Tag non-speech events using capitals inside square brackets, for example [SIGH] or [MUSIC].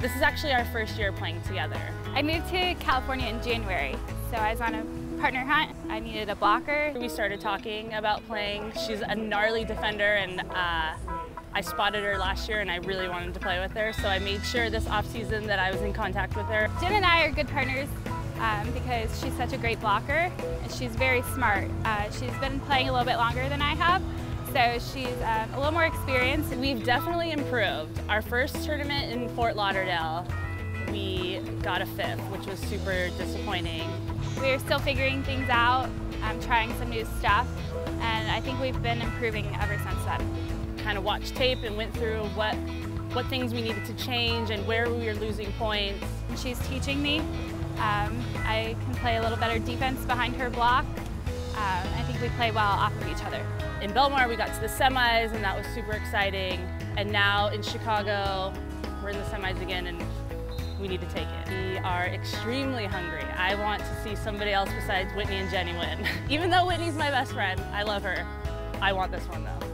This is actually our first year playing together. I moved to California in January, so I was on a partner hunt. I needed a blocker. We started talking about playing. She's a gnarly defender and uh, I spotted her last year and I really wanted to play with her, so I made sure this off season that I was in contact with her. Jen and I are good partners um, because she's such a great blocker and she's very smart. Uh, she's been playing a little bit longer than I have, so she's um, a little more experienced. We've definitely improved. Our first tournament in Fort Lauderdale, we got a fifth, which was super disappointing. We're still figuring things out, trying some new stuff, and I think we've been improving ever since then kind of watched tape and went through what what things we needed to change and where we were losing points. And She's teaching me. Um, I can play a little better defense behind her block. Um, we play well off of each other. In Belmar, we got to the semis, and that was super exciting. And now in Chicago, we're in the semis again, and we need to take it. We are extremely hungry. I want to see somebody else besides Whitney and Jenny win. [LAUGHS] Even though Whitney's my best friend, I love her. I want this one though.